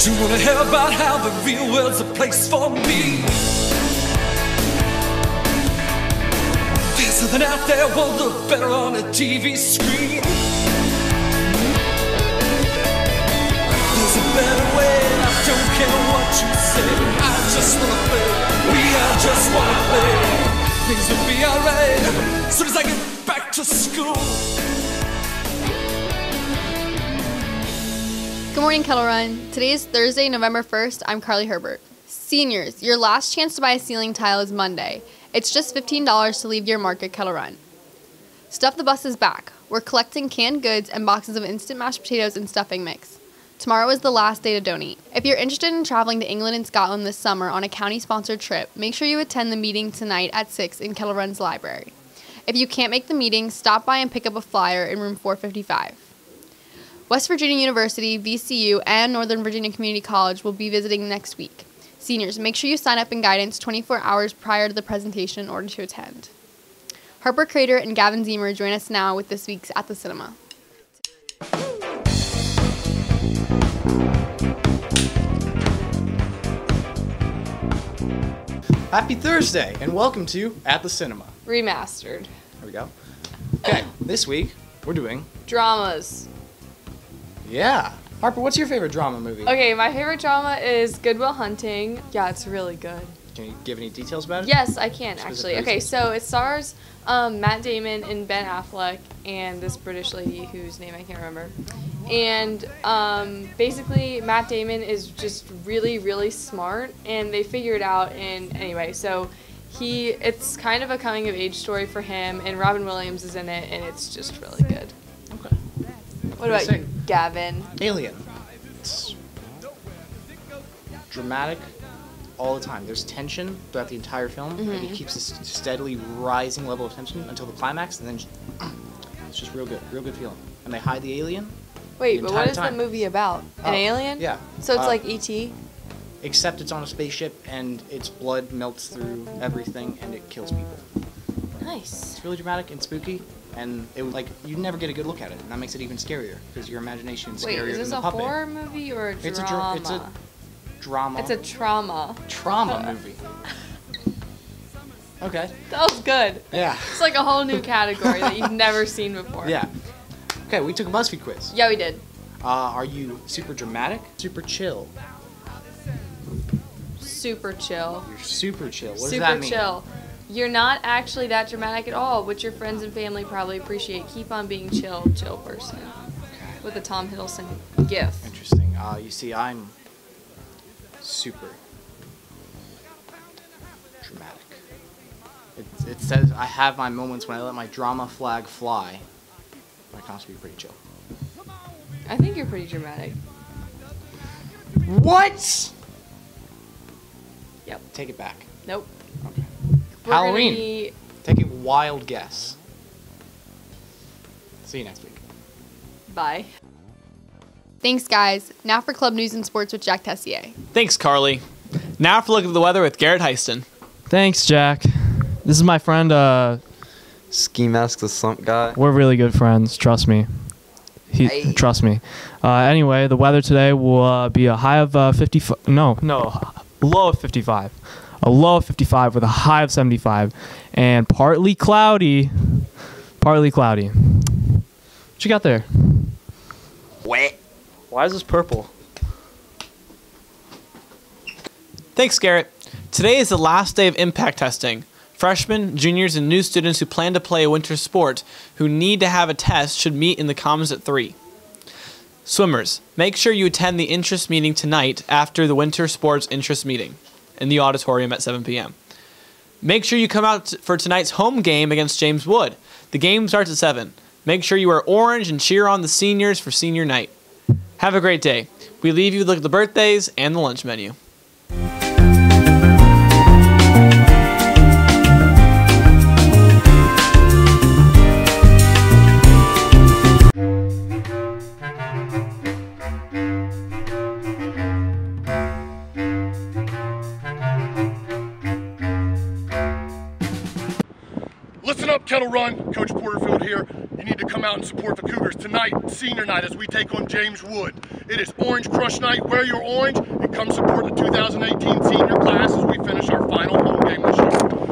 Do you wanna hear about how the real world's a place for me? There's something out there will look better on a TV screen. There's a better way, and I don't care what you say. I just wanna play. We all just wanna play. Things will be alright soon as I get back to school. Good morning, Kettle Run. Today is Thursday, November 1st. I'm Carly Herbert. Seniors, your last chance to buy a ceiling tile is Monday. It's just $15 to leave your mark at Kettle Run. Stuff the Bus is back. We're collecting canned goods and boxes of instant mashed potatoes and stuffing mix. Tomorrow is the last day to donate. If you're interested in traveling to England and Scotland this summer on a county sponsored trip, make sure you attend the meeting tonight at 6 in Kettle Run's library. If you can't make the meeting, stop by and pick up a flyer in room 455. West Virginia University, VCU, and Northern Virginia Community College will be visiting next week. Seniors, make sure you sign up in guidance 24 hours prior to the presentation in order to attend. Harper Crater and Gavin Zemer join us now with this week's At the Cinema. Happy Thursday, and welcome to At the Cinema. Remastered. There we go. Okay, this week we're doing Dramas. Yeah. Harper, what's your favorite drama movie? Okay, my favorite drama is Good Will Hunting. Yeah, it's really good. Can you give any details about it? Yes, I can actually. Okay, so it stars um, Matt Damon and Ben Affleck and this British lady whose name I can't remember. And um, basically, Matt Damon is just really, really smart, and they figure it out. And anyway, so he it's kind of a coming of age story for him, and Robin Williams is in it, and it's just really good. Okay. What about you, Gavin? Alien. It's dramatic all the time. There's tension throughout the entire film, and Mm-hmm. it keeps this steadily rising level of tension until the climax, and then just, it's just real good, real good feeling. And they hide the alien, Wait, The but what is time. the movie about? An Oh, alien? yeah. So it's Uh, like E E.T. except it's on a spaceship, and its blood melts through everything, and it kills people. Nice. It's really dramatic and spooky, and it was like you never get a good look at it, and that makes it even scarier because your imagination is Wait, scarier is this than a the puppet. horror movie or a drama? It's a dra- it's a drama. It's a trauma. trauma movie. Okay. That was good. Yeah. It's like a whole new category that you've never seen before. Yeah. Okay, we took a BuzzFeed quiz. Yeah, we did. Uh, are you super dramatic, super chill? Super chill. You're super chill. What does Super that mean? chill. You're not actually that dramatic at all, which your friends and family probably appreciate. Keep on being chill, chill person. With a Tom Hiddleston gif. Interesting. Uh, you see, I'm super dramatic. It, it says I have my moments when I let my drama flag fly. I can also be pretty chill. I think you're pretty dramatic. What? Yep. Take it back. Nope. Okay. We're Halloween. be- Take a wild guess. See you next week. Bye. Thanks, guys. Now for club news and sports with Jack Tessier. Thanks, Carly. Now for a look at the weather with Garrett Heiston. Thanks, Jack. This is my friend. Uh, Ski mask, the slump guy. we're really good friends. Trust me. He, trust me. Uh, anyway, the weather today will uh, be a high of uh, 55. No, no, low of 55. A low of 55 with a high of 75, and partly cloudy. Partly cloudy. What you got there? Wet. Why is this purple? Thanks, Garrett. Today is the last day of impact testing. Freshmen, juniors, and new students who plan to play a winter sport who need to have a test should meet in the Commons at 3. Swimmers, make sure you attend the interest meeting tonight after the winter sports interest meeting in the auditorium at 7 p.m. Make sure you come out for tonight's home game against James Wood. The game starts at 7. Make sure you wear orange and cheer on the seniors for senior night. Have a great day. We leave you at the birthdays and the lunch menu. Listen up, Kettle Run. Coach Porterfield here. You need to come out and support the Cougars tonight, senior night, as we take on James Wood. It is Orange Crush Night. Wear your orange and come support the 2018 senior class as we finish our final home game this year.